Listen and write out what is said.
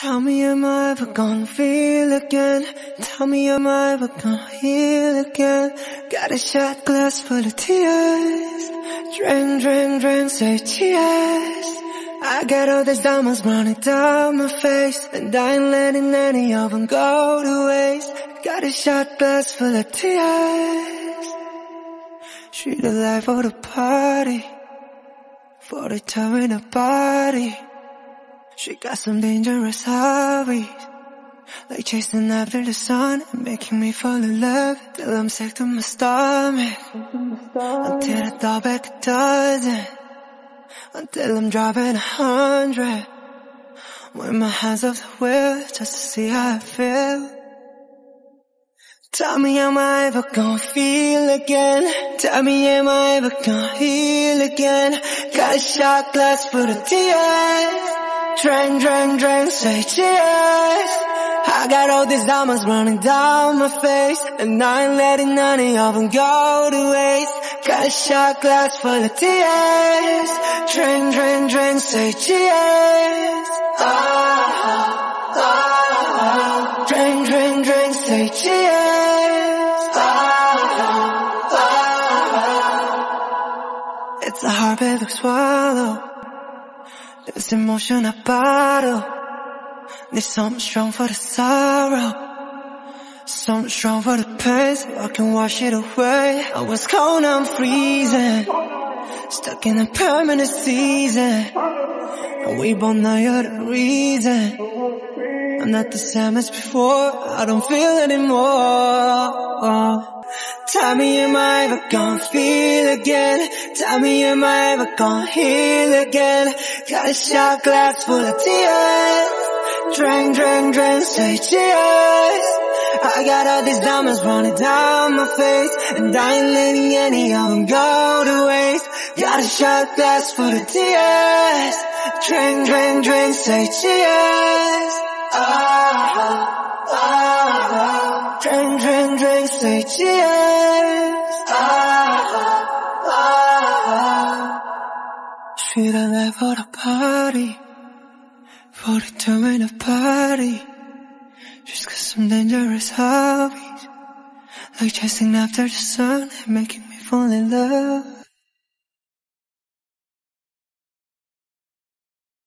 Tell me am I ever gonna feel again? Tell me am I ever gonna heal again? Got a shot glass full of tears. Drink, drink, drink, say cheers. I got all these diamonds running down my face And I ain't letting any of them go to waste Got a shot glass full of tears Treat a life for the party For the time in the body she got some dangerous hobbies Like chasing after the sun And making me fall in love Till I'm sick to my stomach Until I thought back a dozen Until I'm driving a hundred With my hands off the wheel Just to see how I feel Tell me am I ever gonna feel again? Tell me am I ever gonna heal again? Got a shot glass full of tears Drink, drink, drink, say cheers I got all these diamonds running down my face And I ain't letting any of them go to waste Got a shot glass full of tears Drink, drink, drink, say cheers oh, oh, oh. Drink, drink, drink, say cheers oh, oh, oh. It's a pill to swallow this emotion I bottle Need something strong for the sorrow. Something strong for the pain. So I can wash it away. I was cold, I'm freezing. Stuck in a permanent season. And we both know you're the reason. I'm not the same as before. I don't feel anymore Tell me am I ever gonna feel again? Tell me am I ever gonna heal again? Got a shot glass full of tears. Drink, drink, drink, say cheers. I got all these diamonds running down my face And I ain't letting any of them go to waste Got a shot glass full of tears Drink, drink, drink, say cheers oh, oh. Say cheers Should I live for the party? For the time in a party Just cause some dangerous hobbies. Like chasing after the sun And making me fall in love